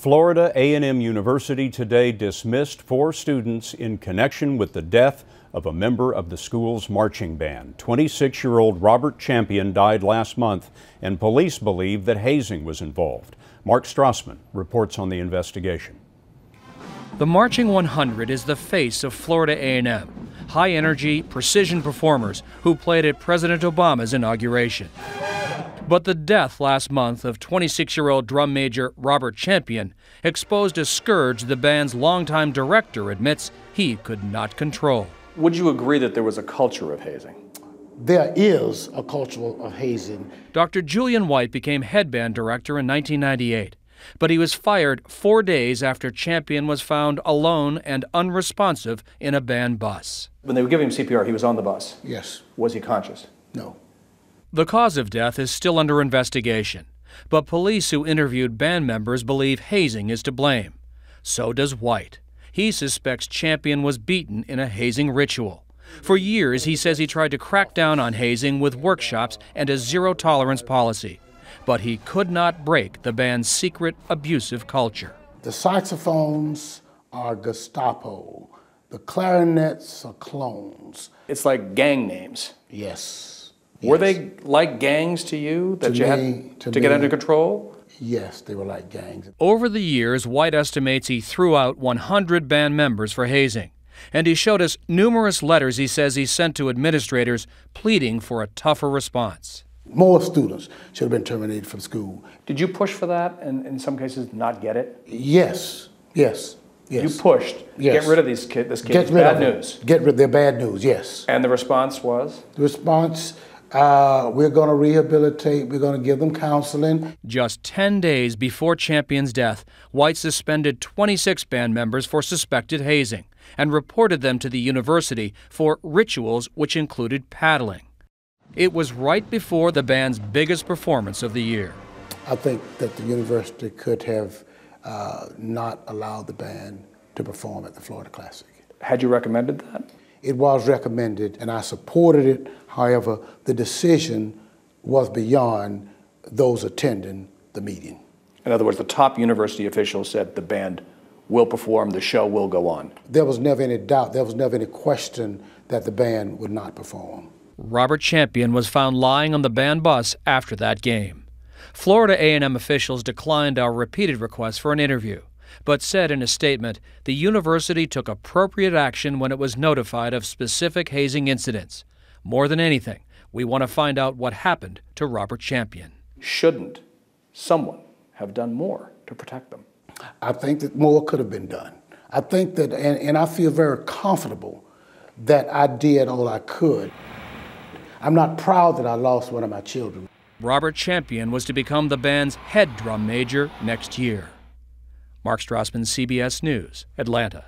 Florida A&M University today dismissed four students in connection with the death of a member of the school's marching band. 26-year-old Robert Champion died last month, and police believe that hazing was involved. Mark Strassmann reports on the investigation. The Marching 100 is the face of Florida A&M, high-energy, precision performers who played at President Obama's inauguration. But the death last month of 26 year old drum major Robert Champion exposed a scourge the band's longtime director admits he could not control. Would you agree that there was a culture of hazing? There is a culture of hazing. Dr. Julian White became head band director in 1998, but he was fired four days after Champion was found alone and unresponsive in a band bus. When they were giving him CPR, he was on the bus. Yes. Was he conscious? No. The cause of death is still under investigation, but police who interviewed band members believe hazing is to blame. So does White. He suspects Champion was beaten in a hazing ritual. For years, he says he tried to crack down on hazing with workshops and a zero tolerance policy. But he could not break the band's secret abusive culture. The saxophones are Gestapo, the clarinets are clones. It's like gang names. Yes. Were they like gangs to you that To you me- had to to, get under control? Yes, they were like gangs. Over the years, White estimates he threw out 100 band members for hazing. And he showed us numerous letters he says he sent to administrators pleading for a tougher response. More students should have been terminated from school. Did you push for that and in some cases not get it? Yes, yes, yes. You pushed. Yes. Get rid of these kid, this kid. Get rid bad of them. news. Get rid of their bad news, yes. And the response was? The response, uh, we're going to rehabilitate, we're going to give them counseling. Just 10 days before Champion's death, White suspended 26 band members for suspected hazing and reported them to the university for rituals which included paddling. It was right before the band's biggest performance of the year. I think that the university could have uh, not allowed the band to perform at the Florida Classic. Had you recommended that? It was recommended and I supported it. However, the decision was beyond those attending the meeting. In other words, the top university officials said the band will perform, the show will go on. There was never any doubt, there was never any question that the band would not perform. Robert Champion was found lying on the band bus after that game. Florida A&M officials declined our repeated requests for an interview, but said in a statement the university took appropriate action when it was notified of specific hazing incidents. More than anything, we want to find out what happened to Robert Champion. Shouldn't someone have done more to protect them? I think that more could have been done. I think that, and, and I feel very comfortable that I did all I could. I'm not proud that I lost one of my children. Robert Champion was to become the band's head drum major next year. Mark Strassmann, CBS News, Atlanta.